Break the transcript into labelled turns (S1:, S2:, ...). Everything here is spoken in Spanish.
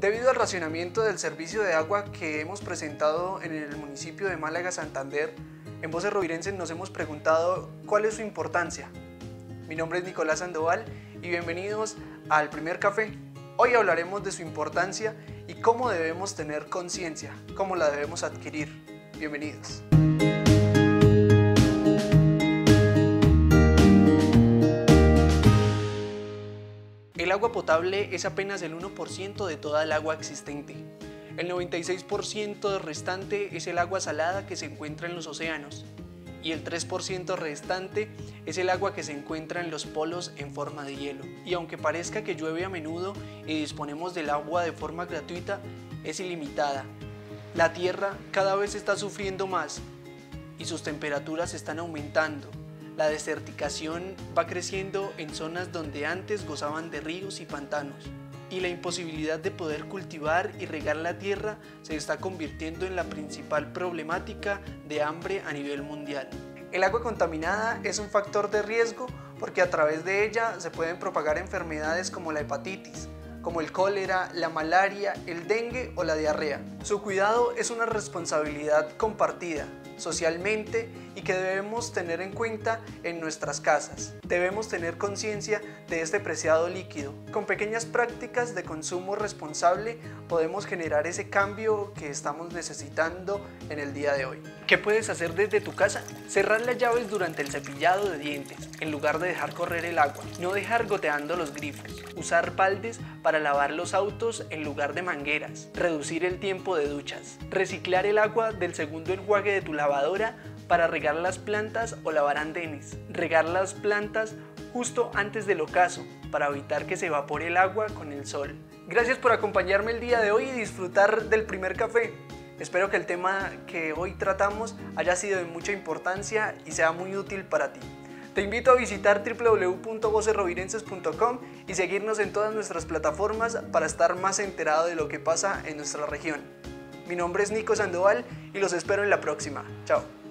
S1: Debido al racionamiento del servicio de agua que hemos presentado en el municipio de Málaga, Santander, en Voces Rovirenses nos hemos preguntado cuál es su importancia. Mi nombre es Nicolás Sandoval y bienvenidos al primer café. Hoy hablaremos de su importancia y cómo debemos tener conciencia, cómo la debemos adquirir. Bienvenidos. Agua potable es apenas el 1% de toda el agua existente. El 96% restante es el agua salada que se encuentra en los océanos y el 3% restante es el agua que se encuentra en los polos en forma de hielo. Y aunque parezca que llueve a menudo y disponemos del agua de forma gratuita, es ilimitada. La Tierra cada vez está sufriendo más y sus temperaturas están aumentando. La desertificación va creciendo en zonas donde antes gozaban de ríos y pantanos y la imposibilidad de poder cultivar y regar la tierra se está convirtiendo en la principal problemática de hambre a nivel mundial. El agua contaminada es un factor de riesgo porque a través de ella se pueden propagar enfermedades como la hepatitis, como el cólera, la malaria, el dengue o la diarrea. Su cuidado es una responsabilidad compartida socialmente y que debemos tener en cuenta en nuestras casas. Debemos tener conciencia de este preciado líquido. Con pequeñas prácticas de consumo responsable podemos generar ese cambio que estamos necesitando en el día de hoy. ¿Qué puedes hacer desde tu casa? Cerrar las llaves durante el cepillado de dientes, en lugar de dejar correr el agua. No dejar goteando los grifos. Usar baldes para lavar los autos en lugar de mangueras. Reducir el tiempo de duchas. Reciclar el agua del segundo enjuague de tu lavadora para regar las plantas o lavar andenes. Regar las plantas justo antes del ocaso para evitar que se evapore el agua con el sol. Gracias por acompañarme el día de hoy y disfrutar del primer café. Espero que el tema que hoy tratamos haya sido de mucha importancia y sea muy útil para ti. Te invito a visitar www.vocerrovirenses.com y seguirnos en todas nuestras plataformas para estar más enterado de lo que pasa en nuestra región. Mi nombre es Nico Sandoval y los espero en la próxima. Chao.